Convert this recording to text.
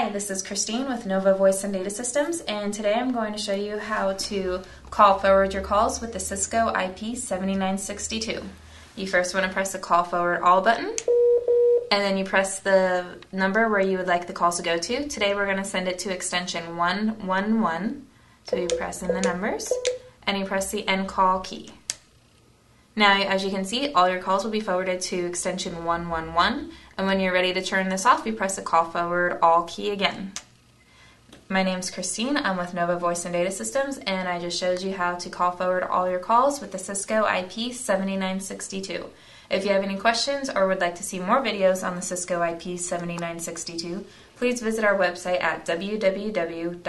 Hi, this is Christine with Nova Voice and Data Systems, and today I'm going to show you how to call forward your calls with the Cisco IP 7962. You first want to press the call forward all button, and then you press the number where you would like the calls to go to. Today we're going to send it to extension 111, so you press in the numbers, and you press the end call key. Now, as you can see, all your calls will be forwarded to extension 111, and when you're ready to turn this off, you press the call forward all key again. My name is Christine, I'm with Nova Voice and Data Systems, and I just showed you how to call forward all your calls with the Cisco IP 7962. If you have any questions or would like to see more videos on the Cisco IP 7962, please visit our website at www.enova.us.